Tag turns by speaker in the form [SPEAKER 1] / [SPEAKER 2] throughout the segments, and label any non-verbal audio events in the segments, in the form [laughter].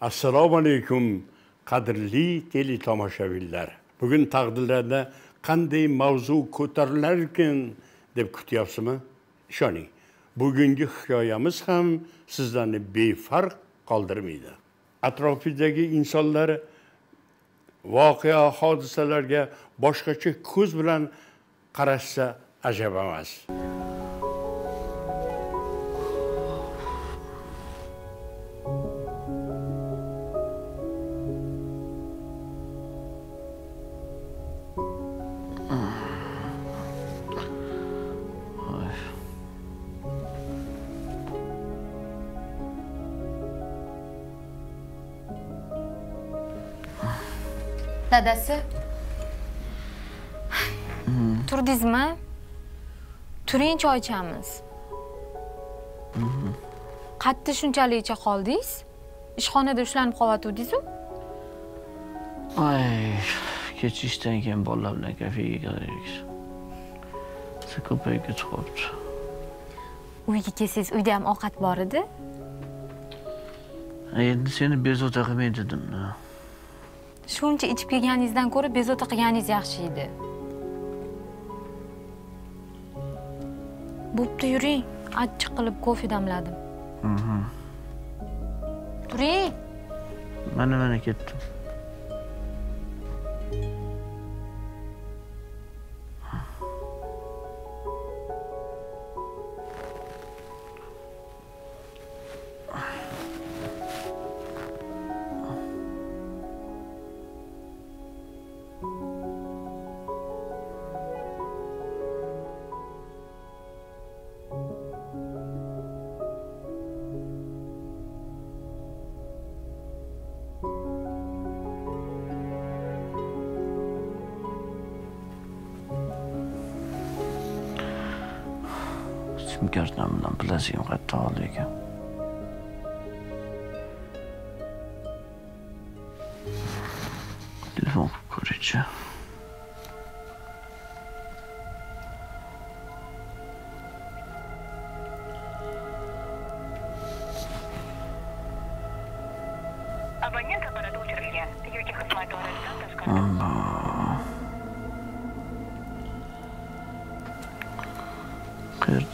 [SPEAKER 1] assalomu alaykum qadrli teletomoshabinlar. Bugun taqdirlarda qanday mavzu ko'tarilarkan deb kutyapsizmi? Ishoning bugungi hikoyamiz ham sizlarni befarq qoldirmaydi. Atrofidagi insonlar voqea hodisalarga boshqacha ko'z bilan qarashsa ajab emas.
[SPEAKER 2] Turing choy ichamiz qattiq shunchalik icha qoldingiz. Ishxonada ushlanib qolyotgandingizu
[SPEAKER 3] ay kech ishdan keyin bolalar bilan kafega kirdik ko'payib ketib qolibdi
[SPEAKER 2] uyga kelsangiz uyda ham ovqat bor edi.
[SPEAKER 3] Endi seni bezovta qilmay dedim.
[SPEAKER 2] Shuncha ichib kelganingizdan ko'ra bezovta qilganingiz yaxshi edi bo'pti yuring achchiq qilib kofe damladim. Turing.
[SPEAKER 3] Mana mana ketdim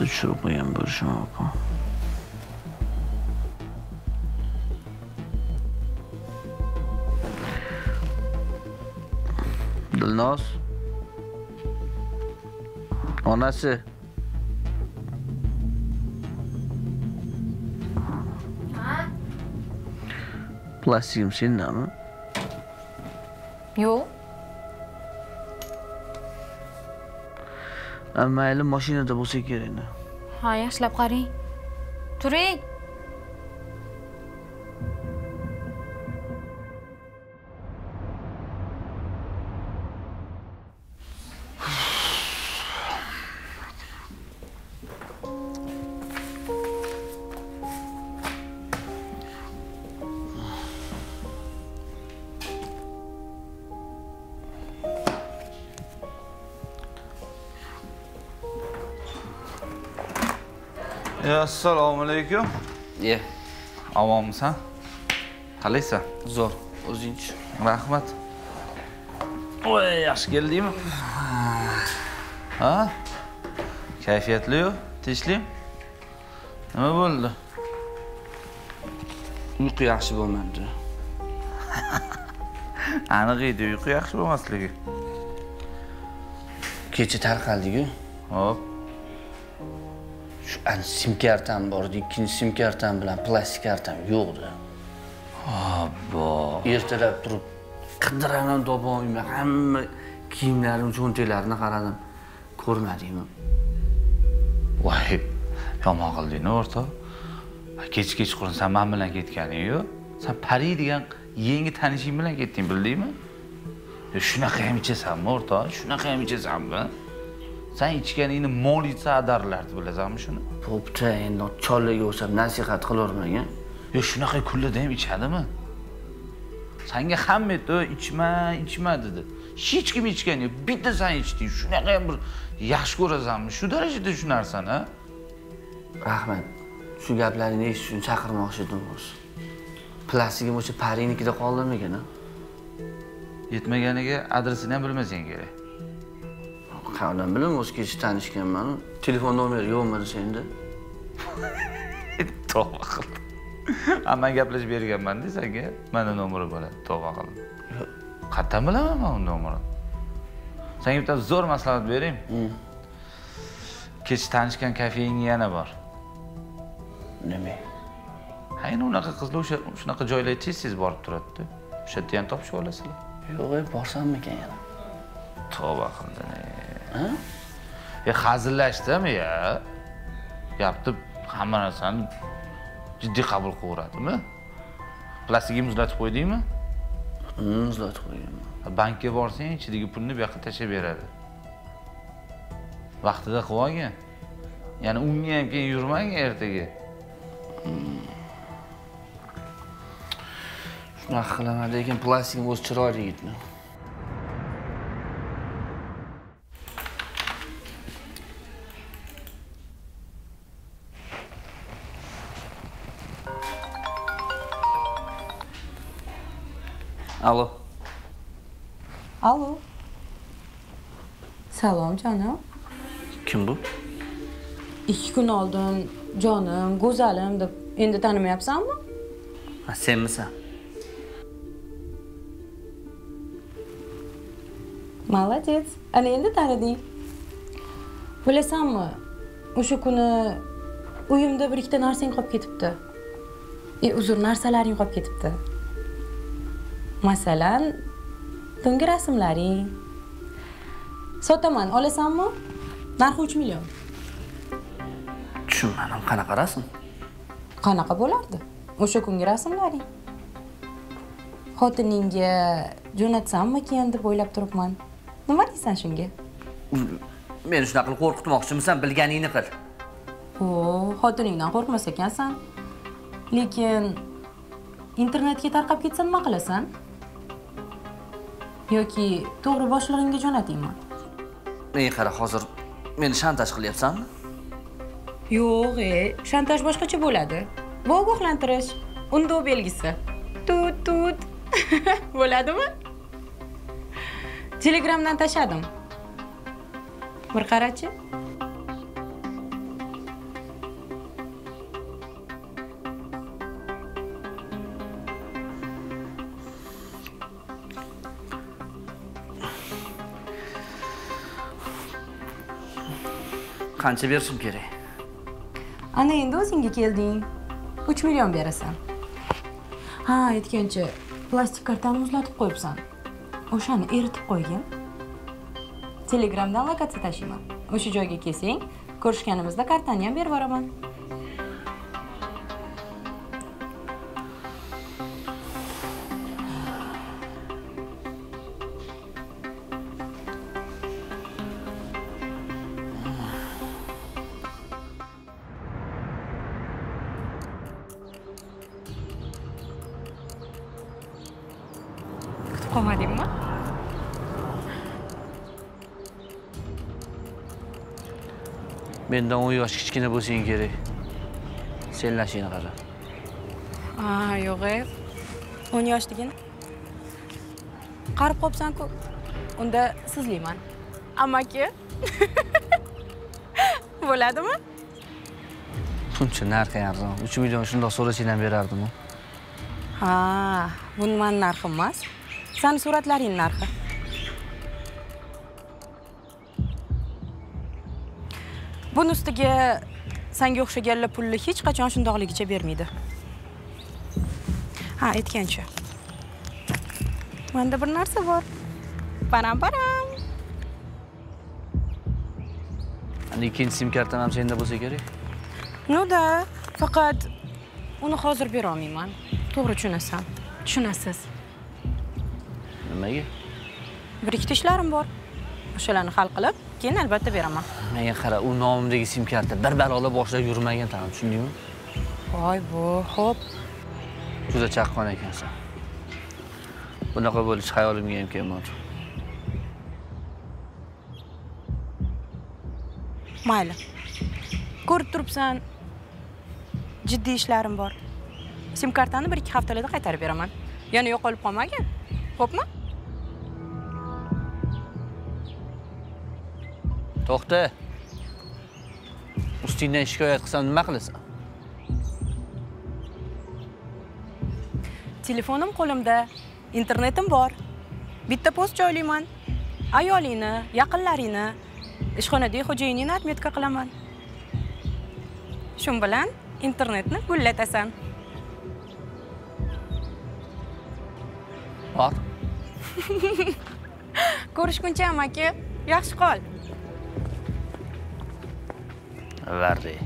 [SPEAKER 3] qayerda tushirib qo'ygan bo'lishi mumkin dilnoz onasi plastigim sendami
[SPEAKER 2] yo'q
[SPEAKER 3] Ha, mayli mashinada bo'lsa kerak
[SPEAKER 2] ha yaxshilab qarang. Turing.
[SPEAKER 4] Assalomu alaykum.
[SPEAKER 3] Ye.
[SPEAKER 4] Omonmisan qalaysan
[SPEAKER 3] zo'r o'zingchi
[SPEAKER 4] rahmat. Voy yaxshi keldingmi? Ha? Kayfiyatliyu tinchlik. Nima bo'ldi?
[SPEAKER 3] Uyqu yaxshi bo'lmadi. [laughs]
[SPEAKER 4] Aniq edi uyqu yaxshi bo'lmasligi.
[SPEAKER 3] Kecha tarqaldik-ku
[SPEAKER 4] hop
[SPEAKER 3] shu ani sim kartam bor edi ikkinchi sim kartam bilan plastik kartam yo'qdi
[SPEAKER 4] obbo.
[SPEAKER 3] Ertalab turib qidiraman topolmayman hamma kiyimlarim cho'ntaklarini qaradim. Ko'rmadingmi?
[SPEAKER 4] Voy yomon qilding o'rtoq kech kechqurun san man bilan ketganing-yu san pari degan yangi tanishing bilan ketding bildingmi? Shunaqa ham ichasanmi o'rtoq shunaqa ham ichasanmi san ichganingni molitsa adarlardi bilasanmi shuni?
[SPEAKER 3] Bo'pti endi chollarga o'xshab nasihat qilavermagin
[SPEAKER 4] yo shunaqa kunlarda ham ichadimi? Sanga hamma aytdi ichma ichma dedi. Hech kim ichgani yo'q bitta san ichding shunaqa ham bir yaxshi ko'rasanmi? Shu darajada shu narsani
[SPEAKER 3] rahmat. Shu gaplarni eshitish uchun chaqirmoqchi edim o'zi. Plastigim o'sha parinikida qoldimikan a?
[SPEAKER 4] Yetmaganiga adresini ham bilmasang kerak.
[SPEAKER 3] Qayerdan bilaman o'zi kecha tanishganman telefon nomeri yo'qmi senda [laughs]
[SPEAKER 4] Tavba qildim. Amman gaplashib berganman-da senga. Mana nomeri bo'ladi, tavba qildim. Qayerdan bilaman men uni nomerini? Senga bitta zo'r maslahat beraymi? Kech tanishgan kafeing yana bor.
[SPEAKER 3] nima
[SPEAKER 4] Ha, endi unaqa qizlar o'sha shunaqa joylarga tez-tez borib turadi-da. O'sha yerda ham topishib olasizlar.
[SPEAKER 3] yo'q ey borsammikan yana
[SPEAKER 4] Tavba qildin. E, hazillashdimi ya? Gapni hamma narsani jiddiy qabul qilaveradimi? Plastikni muzlatib qo'ydingmi?
[SPEAKER 3] muzlatib qo'yganman
[SPEAKER 4] Bankka borsang, ichidagi pulni bu yoqqa tashlab beradi. Vaqtida qilib olgin. Ya'ni unga ham keyin yurmang ertaga.
[SPEAKER 3] shunaqa qilaman lekin plastigim o'zi chiroyli alo
[SPEAKER 5] Alo. Salom jonim.
[SPEAKER 3] kim bu
[SPEAKER 5] Ikki kun oldin jonim, go'zalim deb endi tanimayapsanmi?
[SPEAKER 3] ha senmisan
[SPEAKER 5] Молодец. Ana endi taniding. Bilasanmi? O'sha kuni uyimda bir ikkita narsang qolib ketibdi. E, uzr, narsalaring qolib ketibdi. Masalan, tungi rasmlaring. Sotaman, olasanmi? Narxi 3 million.
[SPEAKER 3] tushunmadim qanaqa rasm
[SPEAKER 5] Qanaqa bo'lardi? O'sha kungi rasmlaring. Xotiningga jo'natsammikan deb o'ylab turibman. Nima deysan shunga?
[SPEAKER 3] meni shunaqa qilib qo'rqitmoqchimisan bilganingni qil
[SPEAKER 5] O, xotiningdan qo'rqmas ekansan. Lekin internetga tarqab ketsa nima qilasan? Yoki to'g'ri boshlig'ingga jo'natingmi?
[SPEAKER 3] ey qara hozir meni shantaj qilyapsanmi
[SPEAKER 5] Yo'q, e, shantaj boshqacha bo'ladi. Bu ogohlantirish, undov belgisi. Tut tut. [laughs] Bo'ladimi? Telegramdan tashladim. Bir qarachi.
[SPEAKER 3] Qancha berishim kerak
[SPEAKER 5] Ana endi o'zingga kelding. 3 million berasan. Ha, aytgancha plastik kartani muzlatib qo'yibsan. O'shani eritib qo'ygin. Telegramdan lokatsiya tashiyman. O'sha joyga kelsang, ko'rishganimizda kartani ham berib yuboraman. Kutib qolmadingmi?
[SPEAKER 3] mendan 10 yosh kichkina bo'lsang kerak senlashingni qara
[SPEAKER 5] Ha, yo'q e. 10 yosh degin. Qarib qopsan-ku. Unda sizlayman. Amaki. [laughs] Bo'ladimi?
[SPEAKER 3] buncha narxi arzon 3 million shundoq so'rasang ham berardim
[SPEAKER 5] Ha, bu emas. Sani suratlaring narxi. Buni ustiga sanga o'xshaganlar pulni hech qachon shundoqligicha bermaydi. Ha, aytgancha. Menda bir narsa bor. Param param.
[SPEAKER 3] ana ikkinchi sim kartam ham senda bo'lsa kerak
[SPEAKER 5] Ну да, faqat uni hozir bera olmayman. To'g'ri tushunasan. Tushunasiz.
[SPEAKER 3] Nimaga
[SPEAKER 5] Bir ikkita ishlarim bor. O'shalarni hal qilib, keyin albatta beraman.
[SPEAKER 3] menga qara u nomimdagi sim karta bir balola boshlab yurmagan tag'in tushundingmi
[SPEAKER 5] Voy bu, xo'p.
[SPEAKER 3] juda chaqqon ekansan bunaqa bo'lishi hayolimga ham kelmadi
[SPEAKER 5] Mayli. Ko'rib turibsan, jiddiy ishlarim bor. sim kartani bir ikki haftalarda qaytarib beraman yana yo'qolib qolmagin xo'pmi
[SPEAKER 3] to'xta. Ustingdan shikoyat qilsam nima qilasan?
[SPEAKER 5] Telefonim qo'limda internetim bor. Bitta post joylayman. Ayolingni yaqinlaringni ishxonadagi xo'jayiningni отметка qilaman. Shu bilan internetni gullatasan.
[SPEAKER 3] Bor. [laughs]
[SPEAKER 5] Ko'rishguncha amaki yaxshi qol
[SPEAKER 3] varri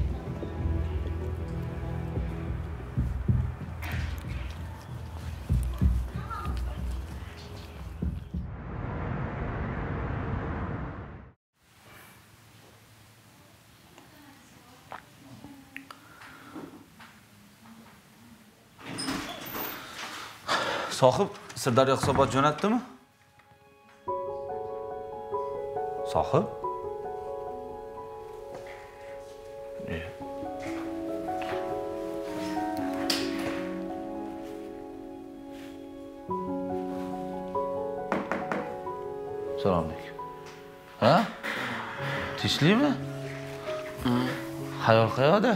[SPEAKER 4] sohib sirdaryo hisobot jo'natdimi? Sohib alaykum ha? Tinchlimi hayol qayoqda?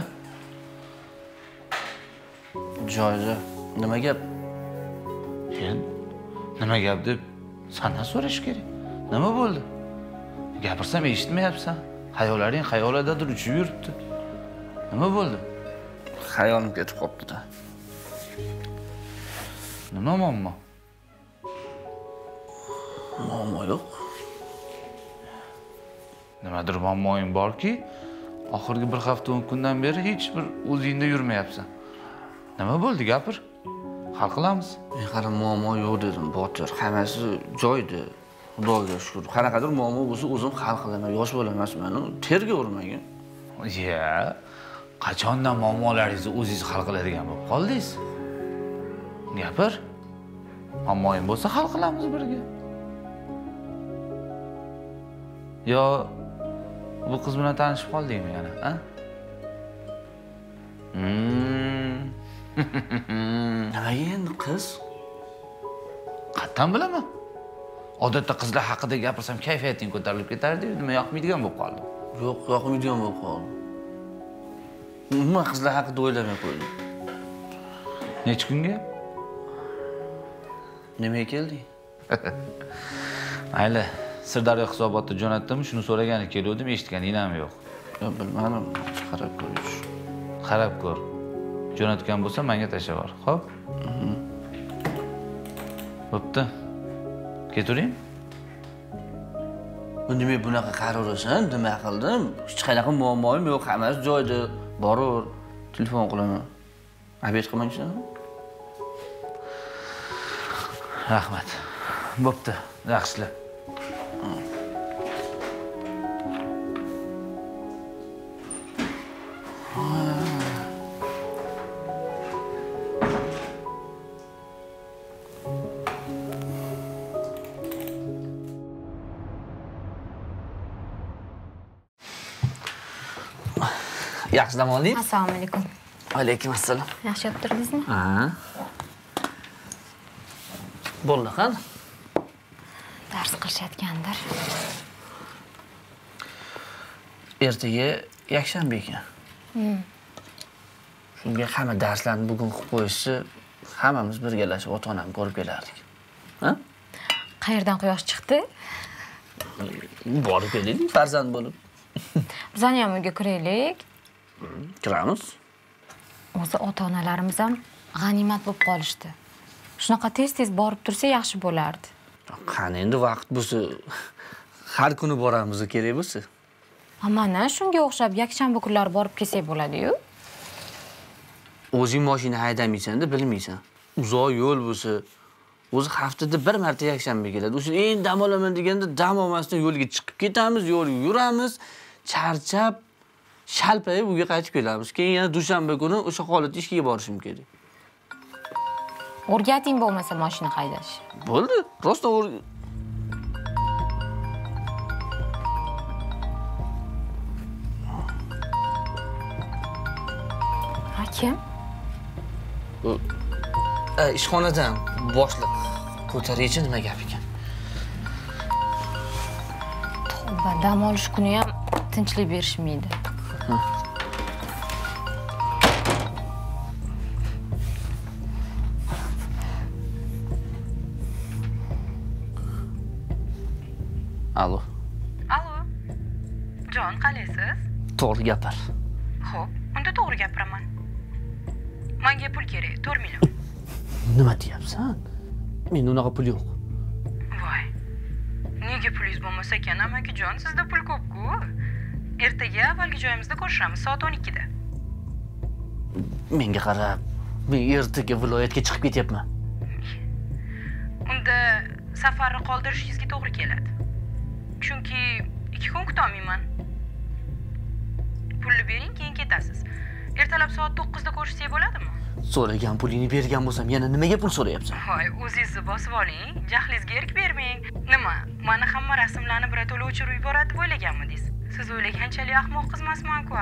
[SPEAKER 3] Joyida. Nima gap?
[SPEAKER 4] Sen nima gap deb sandan so'rash kerak. Nima bo'ldi? Gapirsam eshitmayapsan. Xayollaring xayoladadir uchib yuribdi. Nima bo'ldi?
[SPEAKER 3] Xayolim ketib qolibdida
[SPEAKER 4] nima muammo?
[SPEAKER 3] Muammo yo'q
[SPEAKER 4] nimadir muammoying borki oxirgi bir hafta o'n kundan beri hech bir o'zingda yurmayapsan. Nima bo'ldi gapir? Hal qilamiz.
[SPEAKER 3] Men hali muammo yo'q dedim botir. Hammasi joyida. Xudoga shukur qanaqadir muammo bo'lsa o'zim hal qilaman. Yosh bola emasmanu. Terga urmagin
[SPEAKER 4] ya qachondan muammolaringizni o'zingiz hal qiladigan bo'lib qoldingiz? Gapir. Muammoying bo'lsa hal qilamiz birga. Yo bu qiz bilan tanishib qoldingmi yana a Hmm. [laughs]
[SPEAKER 3] nimaga endi qiz
[SPEAKER 4] qayerdan bilaman. Odatda qizlar haqida gapirsam kayfiyating ko'tarilib ketardi nima yoqmaydigan bo'lib qoldim.
[SPEAKER 3] Yo'q yoqmaydigan bo'lib qoldi umuman qizlar haqida o'ylamay qo'ydim.
[SPEAKER 4] Necha kunga?
[SPEAKER 3] Nimaga kelding? [laughs]
[SPEAKER 4] Mayli sirdaryo hisobotda jo'natdimi shuni so'ragani keluvdim eshitganinglar yo'q.
[SPEAKER 3] Yo bilmadim qarab ko'rish.
[SPEAKER 4] Qarab ko'r. Jo'natgan bo'lsa menga tashlab yubor ho'p bo'pti. Ketavering
[SPEAKER 3] nima bunaqa qaraverasan nima qildim? Hech qanaqa muammoyim yo'q hammasi joyida. Boraver telefon qilaman. Обед qilmaysan
[SPEAKER 4] rahmat. Bo'pti. Yaxshilab
[SPEAKER 3] yaxshi dam olding
[SPEAKER 2] assalomu alaykum.
[SPEAKER 3] Alaykum assalom
[SPEAKER 2] yaxshi yotibdingizmi
[SPEAKER 3] ha. Bo'ldi qani
[SPEAKER 2] dars qilishayotgandir.
[SPEAKER 3] Ertaga yakshanba ekan. Shunga hamma darslarni bugun qilib qo'yishsa hammamiz birgalashib ota onamni ko'rib kelardik. Ha?
[SPEAKER 2] Qayerdan quyosh chiqdi?
[SPEAKER 3] Borib kelaylik farzand bo'lib.
[SPEAKER 2] Bizani ham uyga kiraylik
[SPEAKER 3] kiramiz.
[SPEAKER 2] O'zi ota onalarimiz ham g'animat bo'lib qolishdi. Shunaqa tez tez borib tursa yaxshi bo'lardi.
[SPEAKER 3] Qani endi vaqt bo'lsa har kuni boramiz kerak bo'lsa.
[SPEAKER 2] Mana shunga o'xshab yakshanba kunlari borib kelsak bo'ladiyu.
[SPEAKER 3] O'zing moshina haydamaysanda bilmaysan. Uzoq yo'l bo'lsa o'zi haftada bir marta yakshanba keladi. O'sha endi dam olaman deganda dam olmasdan yo'lga chiqib ketamiz yo'lga yuramiz. Charchab shalpayib uyga qaytib kelamiz keyin yana dushanba kuni o'sha holatda ishga borishim kerak.
[SPEAKER 2] O'rgating bo'lmasa moshina haydash
[SPEAKER 3] bo'ldi просто
[SPEAKER 2] kim?
[SPEAKER 3] E, ishxonadan boshliq. Ko'taraychi nima gap ekan?
[SPEAKER 2] Va dam olish kuni ham tinchlik berishmaydi
[SPEAKER 3] alo
[SPEAKER 5] Allo. Jon, qalaysiz?
[SPEAKER 3] to'g'ri gapir
[SPEAKER 5] Xo'p, unda to'g'ri gapiraman. Menga pul kerak, 4 million.
[SPEAKER 3] nima deyapsan menda unaqa pul yo'q
[SPEAKER 5] Voy. Nega pulingiz bo'lmasa ekan, amakijon, sizda pul ko'p-ku. Ertaga avvalgi joyimizda ko'rishamiz soat 12 da.
[SPEAKER 3] menga qarab men ertaga viloyatga chiqib ketyapman
[SPEAKER 5] Unda safarni qoldirishingizga to'g'ri keladi. Chunki 2 kun kutolmayman. Pulni bering, keyin ketasiz. Ertalab soat 9 da ko'rishsak bo'ladimi?
[SPEAKER 3] so'ragan pulingni bergan bo'lsam yana nimaga pul so'rayapsan
[SPEAKER 5] Voy, o'zingizni bosib oling. Jahlingizga erk bermang. Nima? Mani hamma rasmlarni birato'la o'chirib yuboradi deb o'ylaganmidingiz? Siz o'ylaganchalik ahmoq qiz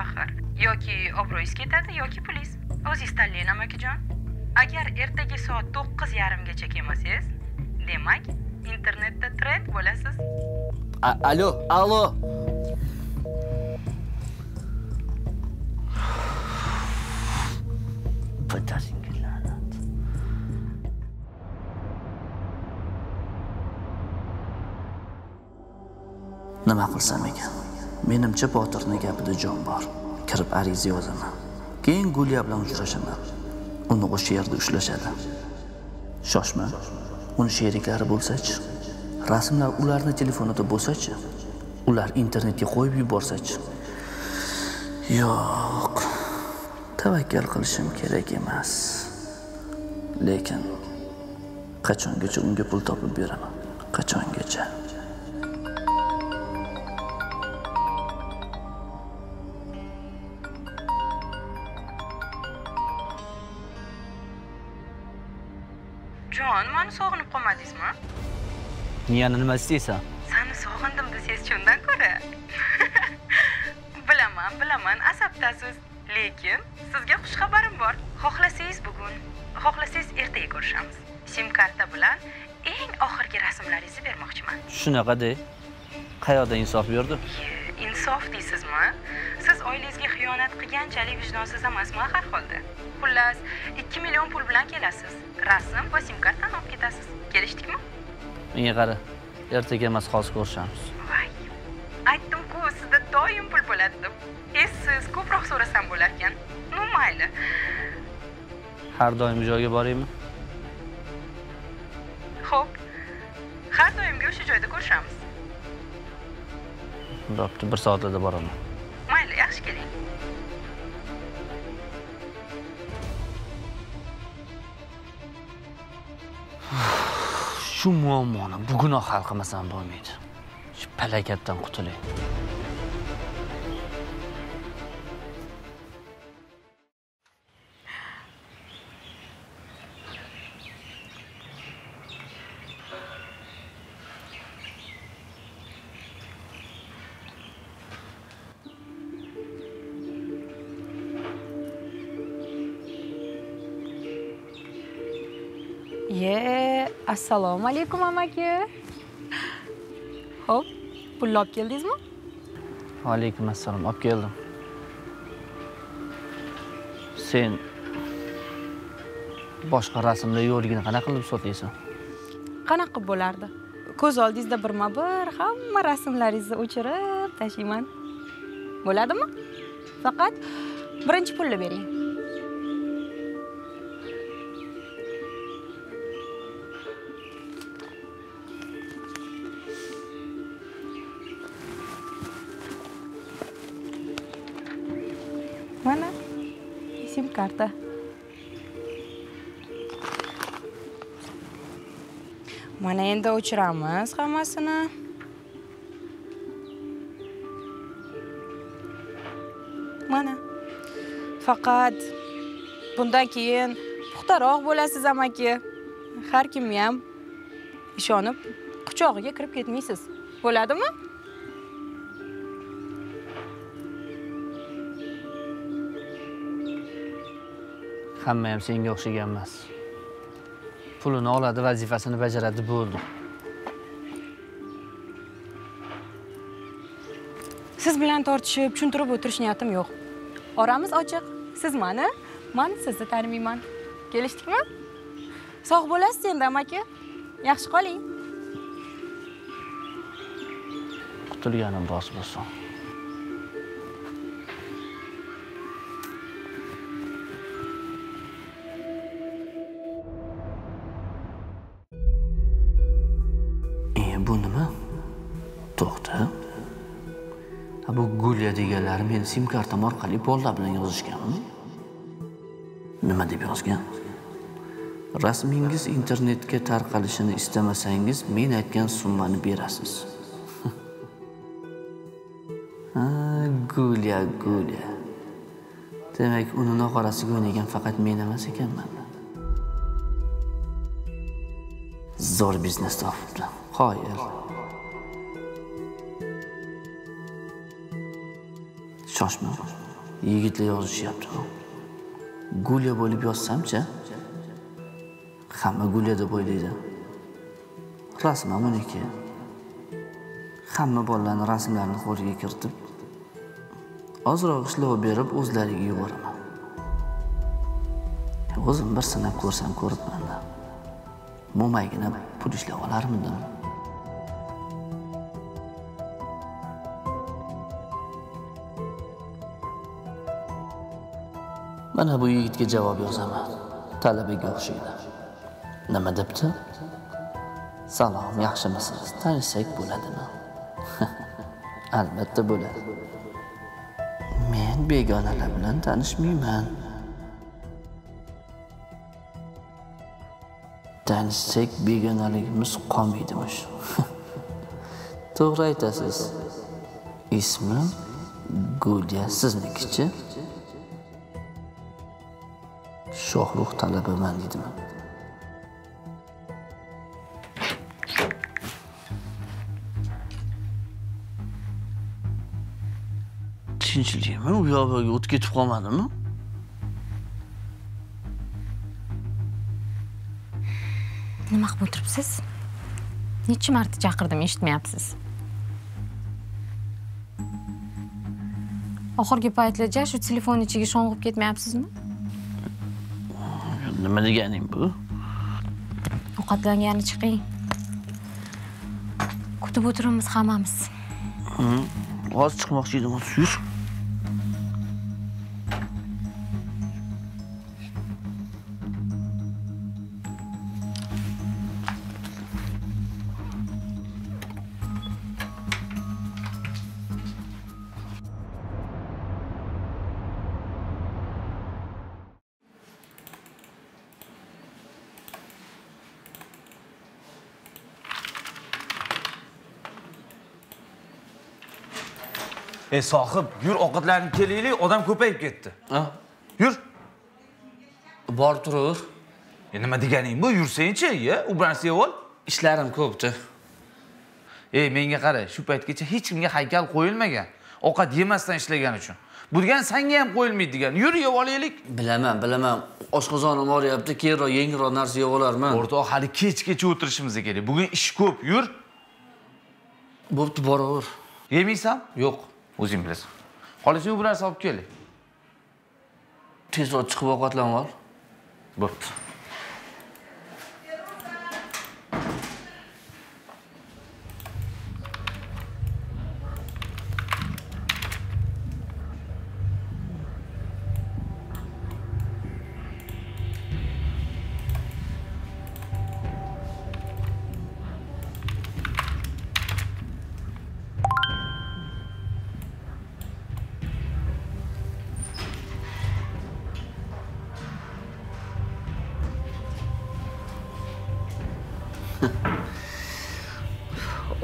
[SPEAKER 5] axir. Yoki obro'yingiz ketadi yoki pulingiz. O'zingiz tanlang, amakijon. Agar ertaga soat 9:30gacha kelmasangiz, demak, internetda trend bo'lasiz.
[SPEAKER 3] Alo alo bittasiga la'nat nima qilsam ekan menimcha botirni gapida jon bor. Kirib ariza yozaman. Keyin gulya bilan uchrashaman. Uni o'sha yerda ushlashadi. Shoshma uni sheriklari bo'lsachi rasmlar ularni telefonida bo'lsachi ular internetga qo'yib yuborsachi. Yo'q tavakkal qilishim kerak emas. Lekin qachongacha unga pul topib beraman? Qachongacha? Yana nima istaysan
[SPEAKER 5] Seni sog'indim desangiz undan ko'ra. [laughs] bilaman, bilaman, asabdasiz. Lekin sizga xush xabarim bor. Xohlasangiz bugun, xohlasangiz ertaga ko'rishamiz. Sim karta bilan eng oxirgi rasmlaringizni bermoqchiman.
[SPEAKER 3] shunaqa de qayoqda insof berdi
[SPEAKER 5] Insof deysizmi? Siz oilangizga xiyonat qilganchalik vijdonsiz emasmi har holda? Xullas, 2 million pul bilan kelasiz. Rasm va sim kartani olib ketasiz. Kelishdikmi?
[SPEAKER 3] Menga qara ertaga emas hozir ko'rishamiz
[SPEAKER 5] Voy. Aytdim-ku, sizda doim pul bo'ladi deb. Essiz, ko'proq so'rasam bo'lar ekan. Nu mayli.
[SPEAKER 3] har doimgi joyga boraymi
[SPEAKER 5] Xo'p. Har doimgi o'sha joyda ko'rishamiz.
[SPEAKER 3] bo'pti bir soatlarda boraman shu muammoni bugunoq hal qilmasam bo'lmaydi shu palakatdan qutulay
[SPEAKER 6] Yeah. Assalomu alaykum amaki. Xo'p, pulni olib keldingizmi?
[SPEAKER 3] alaykum assalom olib keldim sen boshqa rasmlar yo'qligini qanaqa qilib sotlaysan
[SPEAKER 6] Qanaqa bo'lardi? Ko'z oldingizda birma-bir hamma rasmlaringizni o'chirib tashlayman. Bo'ladimi? Faqat birinchi pulni bering. Карта. Mana endi o'chiramiz hammasini. Mana. Faqat bundan keyin puxtaroq bo'lasiz amaki. Har kimni ham ishonib quchog'iga kirib ketmaysiz. Bo'ladimi?
[SPEAKER 3] Hamma ham senga o'xshagan emas pulini oladi vazifasini bajaradi bo'ldi.
[SPEAKER 5] Siz bilan tortishib tushuntirib o'tirish niyatim yo'q. Oramiz ochiq. Siz mani man sizni tanimayman. Kelishdikmi? Sog' bo'lasiz endi amaki. Yaxshi qoling.
[SPEAKER 3] Qutulganim rost bo'lsin deganlari sim kartam orqali bolalar bilan yozishganmi nima deb yozgan? Rasmingiz internetga tarqalishini istamasangiz men aytgan summani berasiz. [laughs] Ha gulya gulya. Demak uni nog'orasiga o'ynagan faqat men emas ekanman. Zo'r biznes topibdi. Qoyil shoshma. Yigitlar yozishyapti. Gulya bo'lib yozsamchi hamma gulya deb o'ylaydi. Rasmam uniki hamma bolalarni rasmlarini qo'liga kiritib ozroq ishlov berib o'zlariga yuboraman. O'zim bir sinab ko'rsam ko'ribmanda. Mo'maygina pul ishlab olarmidim mana bu yigitga javob yozaman. Talabaga o'xshaydi. Nima debdi? Salom yaxshimisiz? Tanishsak bo'ladimi? [laughs] Albatta bo'ladi. Men begonalar bilan tanishmayman. Tanishsak begonaligimiz qolmaydimish [laughs] to'g'ri aytasiz. Ismim gulya siznikichi shohruh talabaman deydimi tinchlikmi u yoq bu yoqqa o'tib ketib qolmadimi?
[SPEAKER 2] Nima qilib o'tiribsiz? Necha marta chaqirdim eshitmayapsiz. Oxirgi paytlarda shu telefon ichiga sho'ng'ib ketmayapsizmi
[SPEAKER 3] nima deganing bu.
[SPEAKER 2] Ovqatlangani chiqing. Kutib o'tiribmiz hammamiz.
[SPEAKER 3] Hozir chiqmoqchi edim yur
[SPEAKER 4] ey sohib yur ovqatlanib kelaylik odam ko'payib ketdi.
[SPEAKER 3] Ha,
[SPEAKER 4] yur.
[SPEAKER 3] Borib turaver
[SPEAKER 4] e nima deganing bu? Yursangchi ya bilan sevib ol.
[SPEAKER 3] Ishlarim ko'pda.
[SPEAKER 4] Ey menga qara shu paytgacha hech kimga haykal qo'yilmagan. Ovqat yemasdan ishlagani uchun. Bu degani sanga ham qo'yilmaydi degani. Yur yeb olaylik.
[SPEAKER 3] Bilaman bilaman. Oshqozonim og'riyapti keyinroq yengilroq narsa yeb olarman.
[SPEAKER 4] O'rtoq hali kechgacha o'tirishimiz kerak bugun ish ko'p yur.
[SPEAKER 3] Bo'pti boraver.
[SPEAKER 4] Yemaysan
[SPEAKER 3] yo'q
[SPEAKER 4] o'zing bilasan xohlasang u bir narsa olib kel
[SPEAKER 3] tezroq chiqib ovqatlanib ol.
[SPEAKER 4] Bo'pti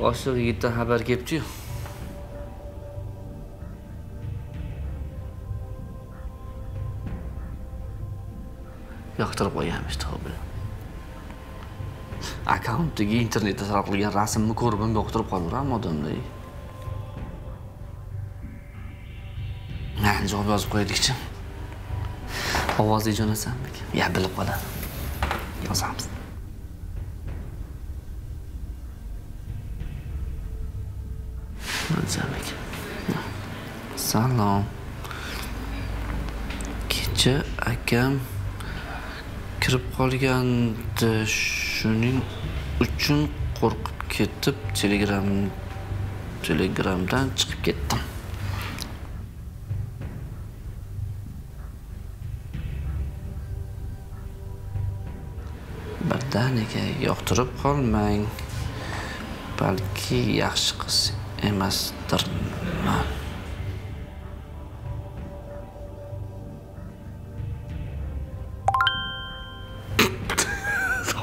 [SPEAKER 3] oshiq yigitdan xabar kelibdiyu. Yoqtirib qo'yganmish tavba. [laughs] Akkauntiga internetda tarqalgan rasmni ko'rib ham yoqtirib qolaveradimi odamlar mayli javob yozib qo'yaylikchi? Ovozi jo'nasanmi ya bilib qoladi yozamiz salom kecha akam kirib qolgandi. Shuning uchun qo'rqib ketib telegram telegramdan chiqib ketdim. Birdaniga yoqtirib qolmang. Balki yaxshi qiz emasdirman.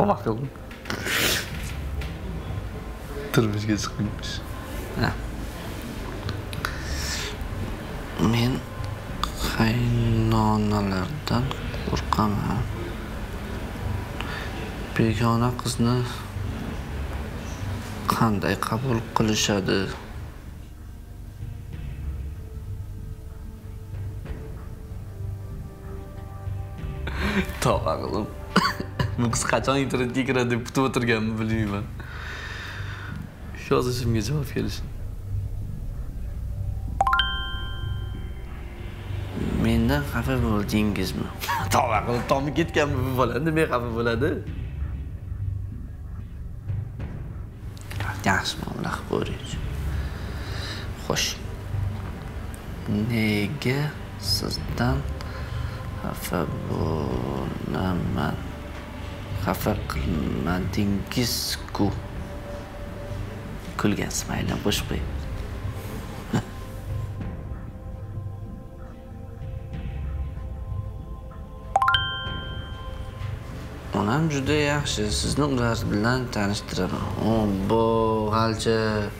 [SPEAKER 3] Sova qildim. Turmushga chiqibmish. Ha. Men qaynonalardan qo'rqaman. Begona qizni qanday qabul qilishadi? Tavba qildim. Bu qiz qachon internetga kiradi deb kutib o'tirganimni bilmayman. Yozishimga javob kelishdi. Mendan xafa bo'ldingizmi? Tavba qilib tomi ketganmi bu bola? Nima xafa bo'ladi? Yaxshi muomala qilib ko'ring. Xo'sh. Nega sizdan xafa bo'laman? Xafa qilmadingiz-ku. Kulgan qo'shib qo'y. [laughs] Onam juda yaxshi. Sizni ular bilan tanishtiraman. Obbo, g'alcha.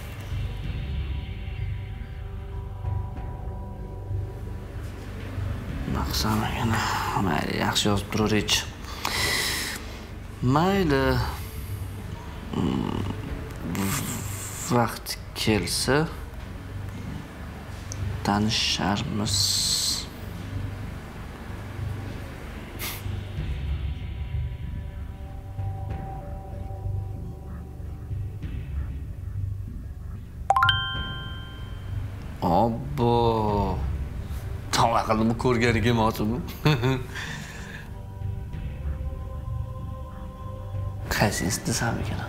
[SPEAKER 3] Maqsam yana mayli, yaxshi yozib turaverich. Mayli. Vaqt kelsa tanisharmiz. Obbo. Tavba qildim, ko'rganiga mosumu. Qaysingiz desam ekan?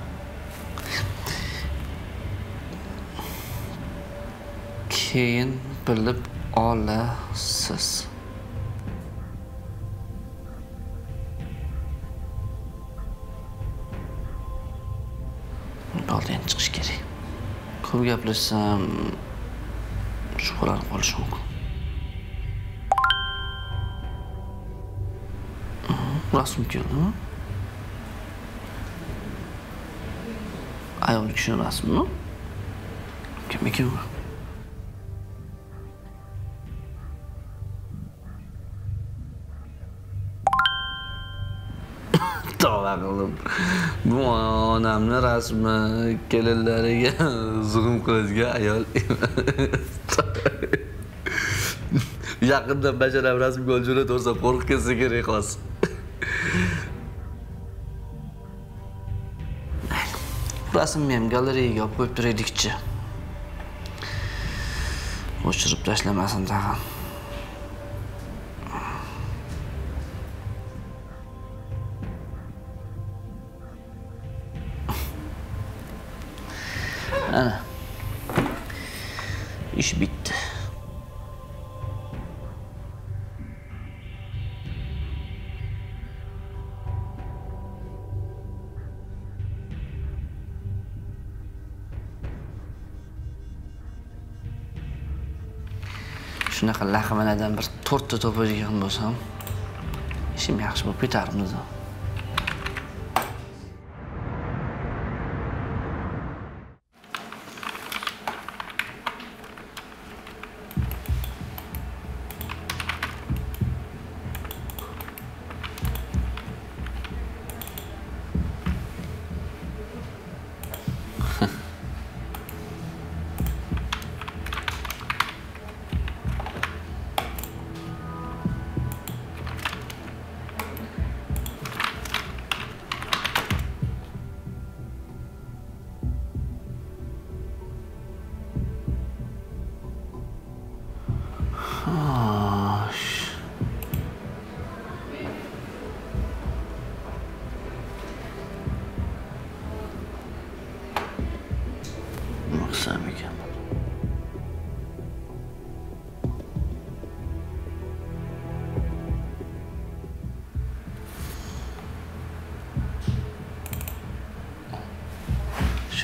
[SPEAKER 3] Keyin bilib olasiz. Oldin chiqish kerak. Ko'p gaplashsam shubhalanib qolishi mumkin. Rasm keldimi? Ayol kishini rasmini Kim ekan u? Tavba qildim. Bu onamni rasmi kelinlariga [laughs] zug'um qiladigan ayol emas. [laughs] yaqinda basharam rasmga olib jo'nataversa qo'rqib ketsa kerak hozir. [laughs] Rasmni ham galereyaga olib qo'yib turaylikchi. O'chirib tashlamasin tag'in. Ana. İş bitti. شنکه لقمه ندم بر تورت تو بودی که هم باشم. یشی میخش بپیتارم نزدم.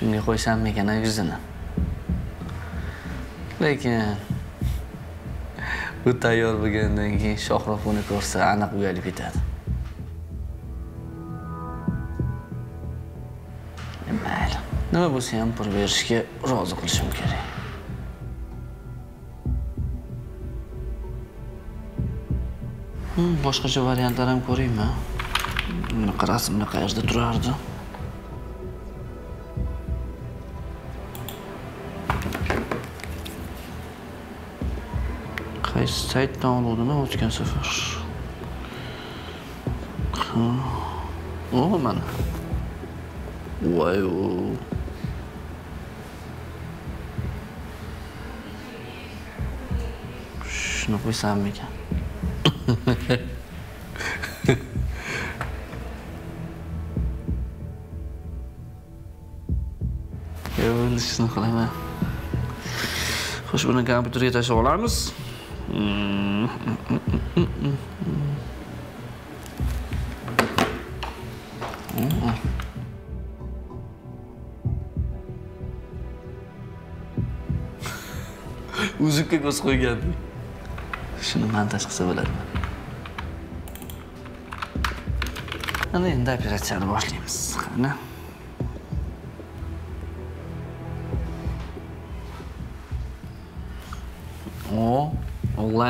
[SPEAKER 3] Shunga qo'ysam ekan yuzini. Lekin bu tayyor bo'lgandan keyin Shohruh buni ko'rsa aniq uyalib ketadi. E, Mayli. Nima bo'lsa ham pul berishga rozi qilishim kerak. Hmm, boshqacha variantlar ham ko'raymi? Bunaqa rasmni qayerda turardi? Qaysi saytdan oluvdim o'tgan safar? O, mana. Voy. Shuni qo'ysammikan yo'q Endi shuni qilaman. Xo'sh, buni kompyuterga tashlab olamiz. [laughs] Uzukka ko'z qo'ygandik. Shuni montaj qilsa bo'ladimi? Ana endi operatsiyani boshlaymiz. Qani.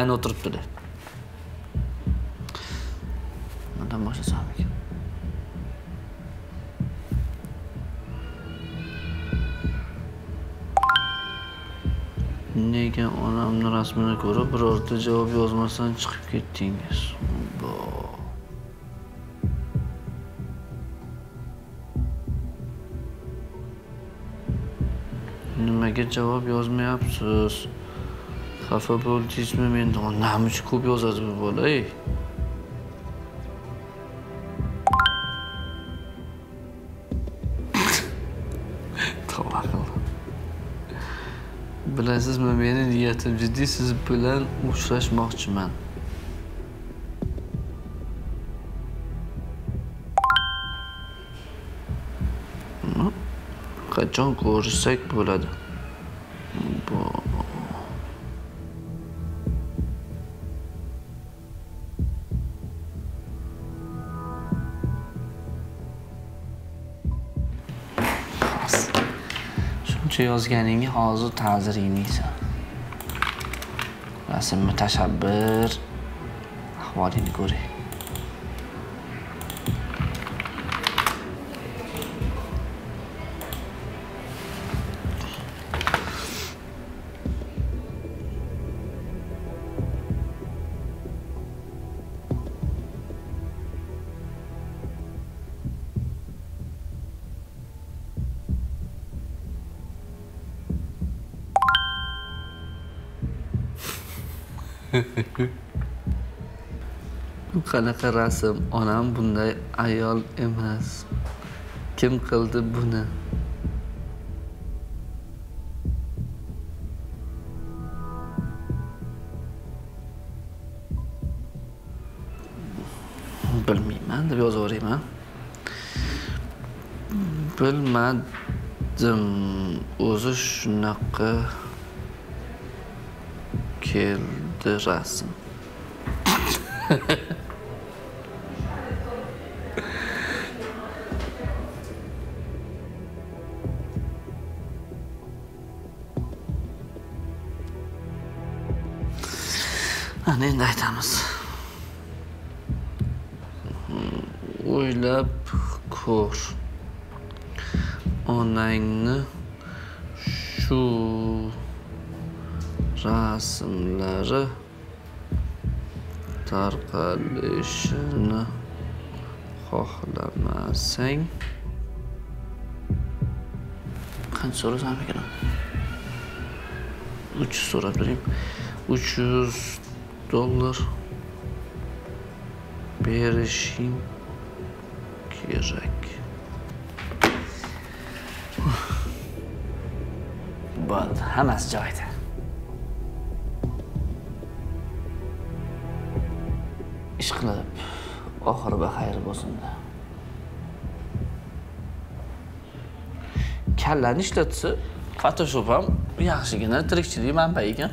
[SPEAKER 3] Onlayn o'tiribdi. nimadan boshlasam ekan. Nega onamni rasmini ko'rib birorta javob yozmasdan chiqib ketdingiz? Bo. Nimaga javob yozmayapsiz? Xafa bo'ldingizmi menda? Namuch ko'p yozadi bu bola, ey. [laughs] Tavba qildim. Bilasizmi, meni niyatim jiddiy siz bilan uchrashmoqchiman. Hmm? Qachon ko'rishsak bo'ladi? O'sha yozganingga hozir ta'zir yeymaysan. Rasmni tashabbur ahvolingni ko'ray. Qanaqa rasm? Onam bunday ayol emas. Kim qildi buni? Bilmayman deb yozaverayman. Bilmadim. O'zi shunaqa keldi rasm. [laughs] Ana endi aytamiz. O'ylab ko'r. Onangni shu rasmlari tarqalishini xohlamasang qancha so'rasam ekan uch so'rab turing uch yuz dollar berishing kerak bo'ldi hammasi joyida ish qilib oxiri baxayr bo'lsin kallani ishlatsa photoshop ham yaxshigina tirikchilik manbai ekan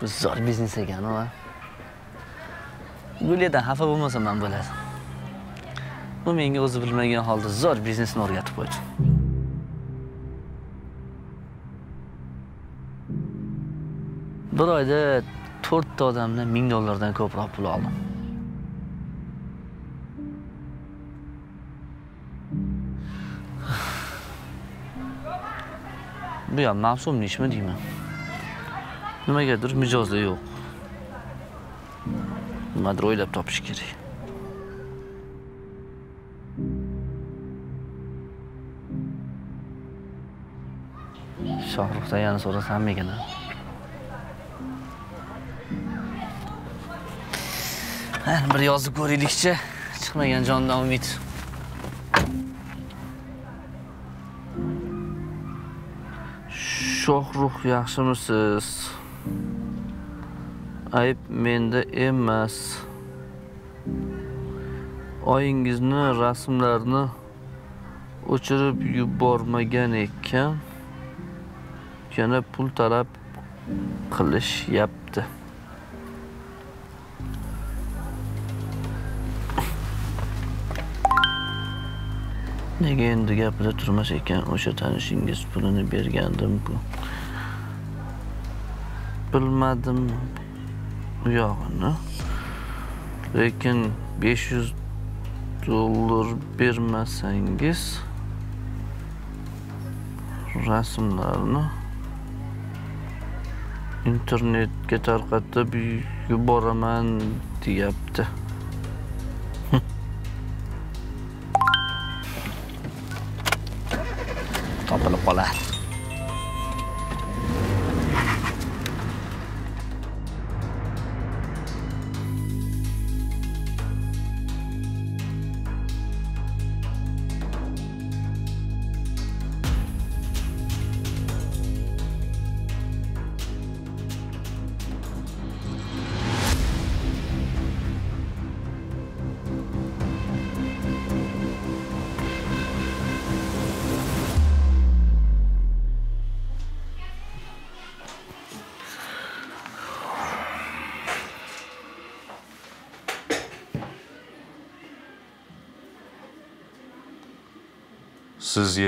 [SPEAKER 3] bu zo'r biznes ekan u a. gulyadan xafa bo'lmasam ham bo'ladi. U menga o'zi bilmagan holda zo'r biznesni o'rgatib qo'ydi. Bir oyda to'rtta odamdan ming dollardan ko'proq pul oldim. Bu ham mavsumli ishmi deyman. Nimagadir mijozi yo'q. Nimadir o'ylab topish kerak. Shohruxdan yana so'rasammikin a? Mana bir yozib ko'raylikchi. Chiqmagan jondan umid. Shohrux yaxshimisiz? Ayb menda emas. Oyingizni rasmlarni o'chirib yubormagan ekan. Yana pul talab qilishyapti. Nega endi gapida turmas ekan? O'sha tanishingiz pulini bergandim-ku. Bilmadim. U yog'ini lekin 500 dollar bermasangiz rasmlarni internetga tarqatib yuboraman deyapti.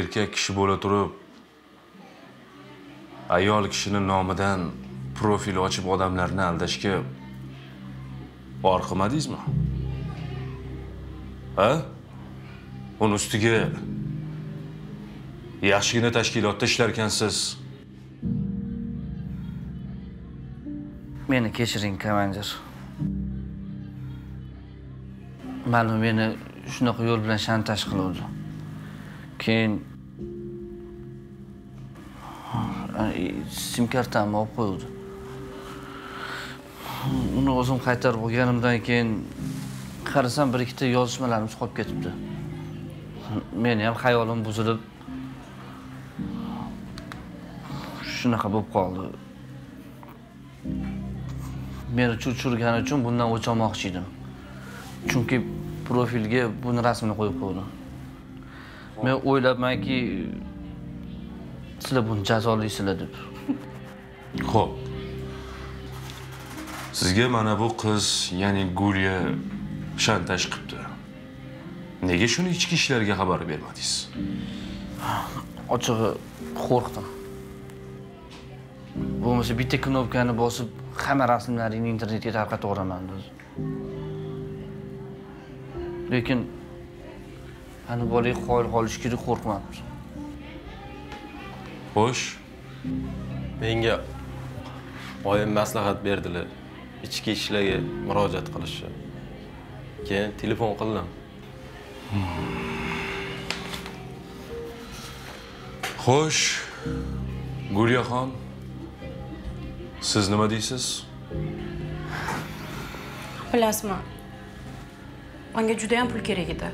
[SPEAKER 7] Erkak kishi bo'la turib ayol kishini nomidan profil ochib odamlarni aldashga or qilmadingizmi ha? Uni ustiga yaxshigina tashkilotda ishlarkansiz.
[SPEAKER 3] Meni kechiring komandir ma'lum meni shunaqa yo'l bilan shantaj qiluvdi. Keyin sim kartamni olib qo'yuvdi uni o'zim qaytarib olganimdan keyin qarasam bir ikkita yozishmalarimiz qolib ketibdi. Meni ham xayolim buzilib shunaqa bo'lib qoldi. Meni chuchurgani uchun bundan o'ch olmoqchi edim. Chunki profilga buni rasmini qo'yib qo'ydim. Men o'ylabmanki sizlar buni jazolaysizlar deb
[SPEAKER 7] Xo'p. Sizga mana bu qiz, ya'ni Gulya shantaj qilibdi. Nega shuni ichki ishlarga xabar bermadingiz?
[SPEAKER 3] ochig'i qo'rqdim bo'lmasa bitta knopkani bosib hamma rasmlaringni internetga tarqataboraman dedi lekin ani bolaga qoyil qolish kerak qo'rqmabdi
[SPEAKER 7] Xo'sh,
[SPEAKER 8] menga oyim maslahat berdilar. Ichki ishlarga murojaat qilishni keyin telefon qildim.
[SPEAKER 7] Xo'sh. Gulyaxon, siz nima deysiz?
[SPEAKER 5] bilasizmi? Menga judayam pul kerak edi.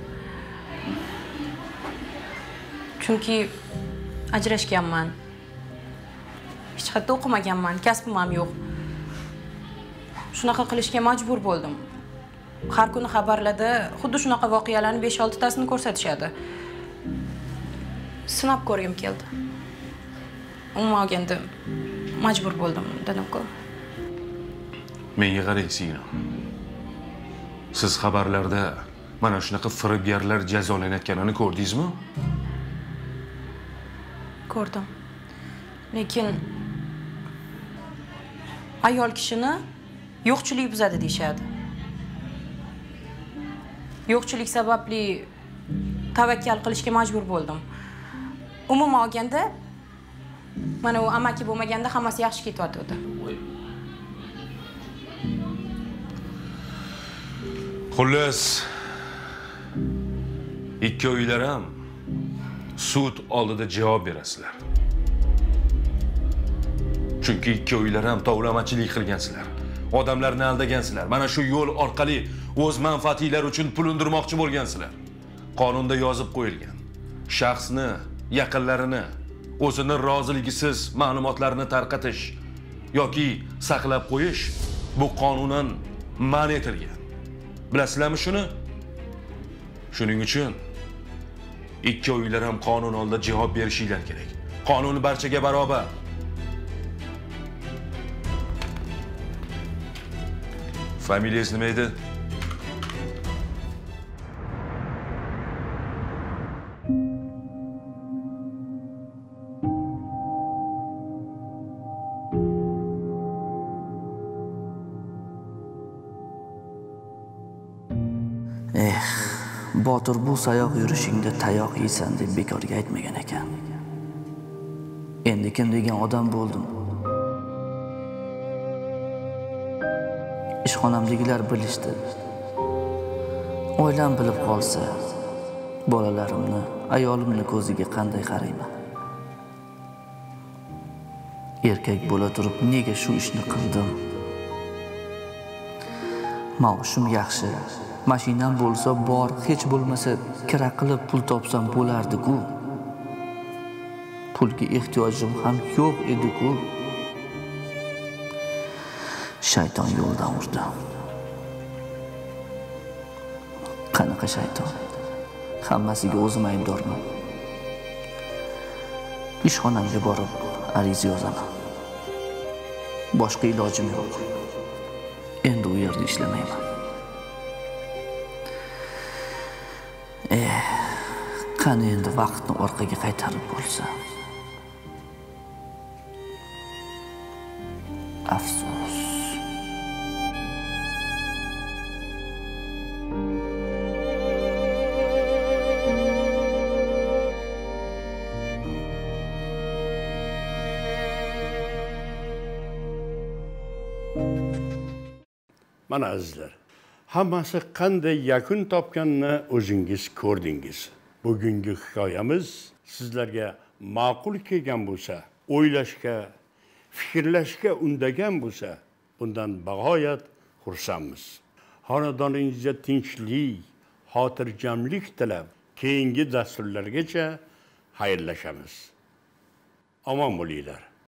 [SPEAKER 5] Chunki ajrashganman. Hech qayerda o'qimaganman kasbim ham yo'q. Shunaqa qilishga majbur bo'ldim. Har kuni xabarlarda xuddi shunaqa voqealarni besh oltitasini ko'rsatishadi. Sinab ko'rgim keldi. Umuman olganda majbur bo'ldim dedim-ku
[SPEAKER 7] Menga qarang, sino. Siz xabarlarda mana shunaqa firibgarlar jazolanayotganini ko'rdingizmi?
[SPEAKER 5] Ko'rdim. Lekin ayol kishini yo'qchilik buzadi deyishadi. Yo'qchilik sababli tavakkal qilishga majbur bo'ldim. Umuman olganda mana u amaki bo'lmaganda hammasi yaxshi ketyotgandi
[SPEAKER 7] Xullas, ikkovinglar ham sud oldida javob berasizlar. Chunki ikkovinglar ham tovlamachilik qilgansizlar. Odamlarni aldagansizlar. Mana shu yo'l orqali o'z manfaatinglar uchun pul undirmoqchi bo'lgansizlar. Qonunda yozib qo'yilgan. Shaxsni, yaqinlarini o'zini roziligisiz ma'lumotlarni tarqatish yoki saqlab qo'yish bu qonunan man etilgan. Bilasizlarmi shuni? Shuning uchun ikkovinglar ham qonun oldida javob berishinglar kerak. Qonun barchaga barobar. Familiyangiz nima edi?
[SPEAKER 3] Botir bu sayoq yurishingda tayoq yeysan deb bekorga aytmagan ekan. Endi kim degan odam bo'ldim. Ishxonamdagilar bilishdi. Oilam bilib qolsa bolalarimni ayolimni ko'ziga qanday qarayman? Erkak bo'la turib nega shu ishni qildim? Maoshim yaxshi. Mashinam bo'lsa bor hech bo'lmasa kira qilib pul topsam bo'lardi-ku. Pulga ehtiyojim ham yo'q edi-ku. Shayton yo'ldan urdi. Qanaqa shayton? Hammasiga o'zim aybdorman. Ishxonamga borib ariza yozaman. Boshqa ilojim yo'q. Endi u yerda ishlamayman. qani endi vaqtni orqaga qaytarib bo'lsa. Afsus.
[SPEAKER 1] Mana azizlar hammasi qanday yakun topganini o'zingiz ko'rdingiz. Bugungi hikoyamiz sizlarga ma'qul kelgan bo'lsa o'ylashga fikrlashga undagan bo'lsa bundan bag'oyat xursandmiz. Xonadoningizga tinchlik xotirjamlik tilab keyingi dasturlargacha xayrlashamiz. Omon bo'linglar.